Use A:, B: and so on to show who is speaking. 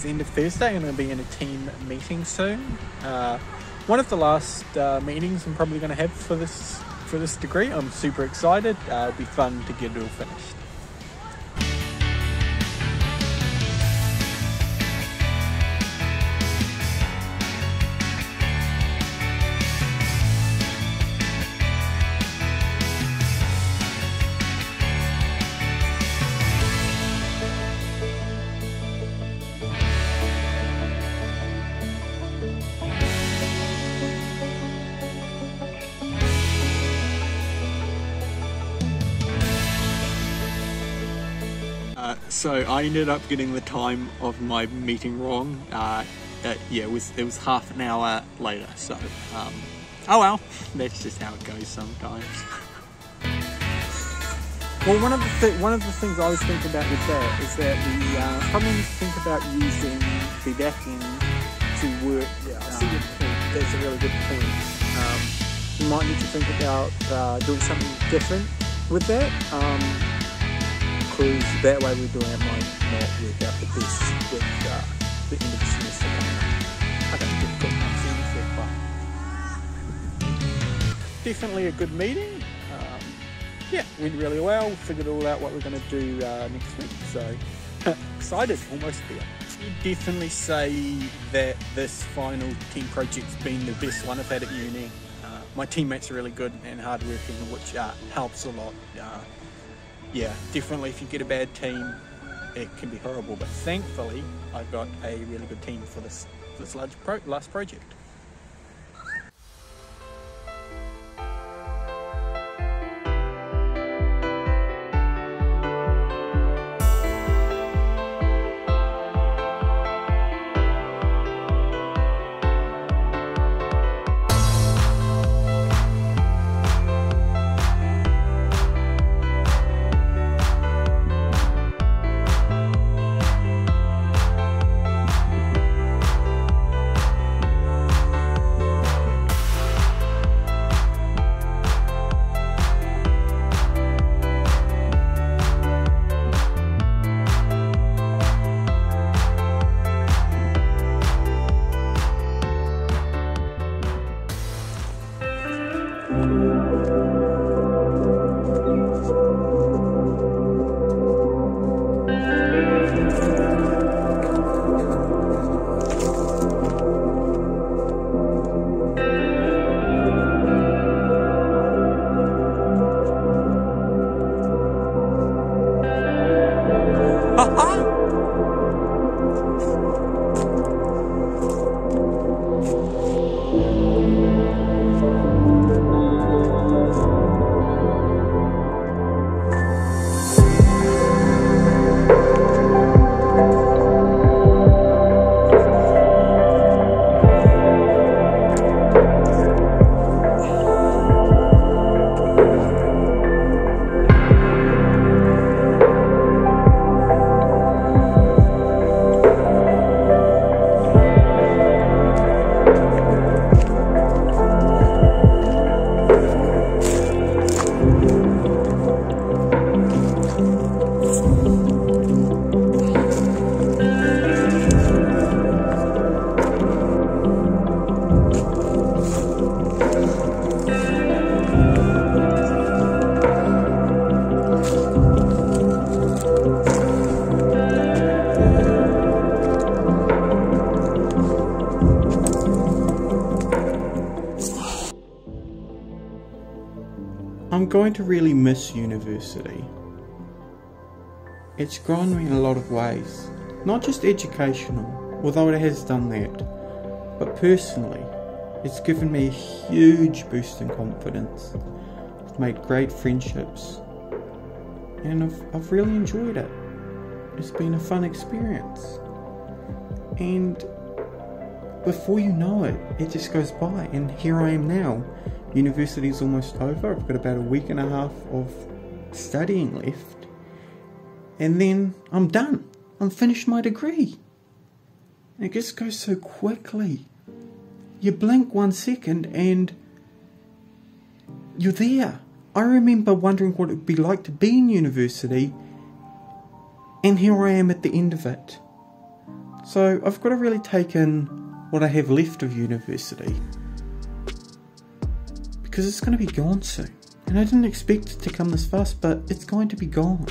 A: Thursday. I'm going to be in a team meeting soon. Uh, one of the last uh, meetings I'm probably going to have for this for this degree. I'm super excited. Uh, it'll be fun to get it all finished. Uh, so I ended up getting the time of my meeting wrong. Uh, uh, yeah, it was it was half an hour later. So, um, oh well, that's just how it goes sometimes. well, one of the th- one of the things I was thinking about with that is that we uh, probably think about using the back to work. Yeah, I see your point. That's a really good point. Um, we might need to think about uh, doing something different with that. Um, because that way we're doing it might not work out the best with uh, the end of the semester coming up. I don't think got much in for Definitely a good meeting. Um, yeah, went really well. Figured all out what we're going to do uh, next week. So excited, almost there. I'd definitely say that this final team project's been the best one I've had at uni. Uh, my teammates are really good and hardworking, which uh, helps a lot. Yeah, definitely if you get a bad team, it can be horrible. But thankfully, I've got a really good team for this this large pro- last project. Aha!
B: I'm going to really miss university. It's grown me in a lot of ways, not just educational, although it has done that, but personally, it's given me a huge boost in confidence. I've made great friendships, and I've, I've really enjoyed it. It's been a fun experience. And before you know it, it just goes by, and here I am now. University's almost over. I've got about a week and a half of studying left, and then I'm done. I'm finished my degree. And it just goes so quickly. You blink one second and you're there. I remember wondering what it would be like to be in university, and here I am at the end of it. So I've got to really take in what I have left of university because it's going to be gone soon. And I didn't expect it to come this fast, but it's going to be gone.